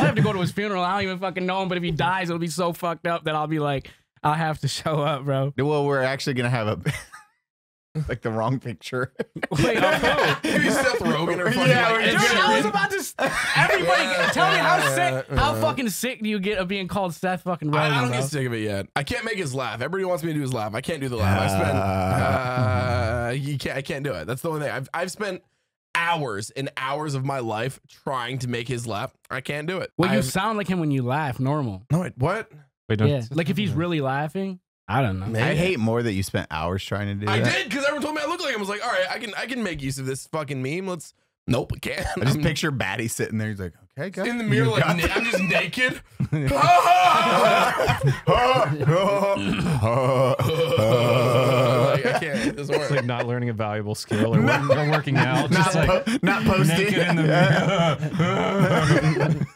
I'll have to go to his funeral. I don't even fucking know him, but if he dies, it'll be so fucked up that I'll be like, I'll have to show up, bro. Well, we're actually gonna have a like the wrong picture. Wait, of who? Maybe Seth Rogen or fucking Yeah, like we're Ed Dude, just- I was about to. s- Everybody, tell me how sick, how fucking sick do you get of being called Seth fucking Rogen? I, I don't bro? get sick of it yet. I can't make his laugh. Everybody wants me to do his laugh. I can't do the laugh. I spent. Uh, you can't. I can't do it. That's the only thing. I've I've spent hours and hours of my life trying to make his laugh. I can't do it. Well, you I've- sound like him when you laugh, normal. no. Wait, what? Wait, no. Yeah, like if he's really laughing, I don't know. Man. I hate more that you spent hours trying to do I that. did because everyone told me I look like him. I was like, all right, I can I can make use of this fucking meme. Let's. Nope, I can't. I just I'm picture Baddie sitting there. He's like, okay, go. in the mirror like na- I'm just naked. Like, I can't. It's like not learning a valuable skill or, work- or working out. not, Just like po- not posting. naked in the Yeah.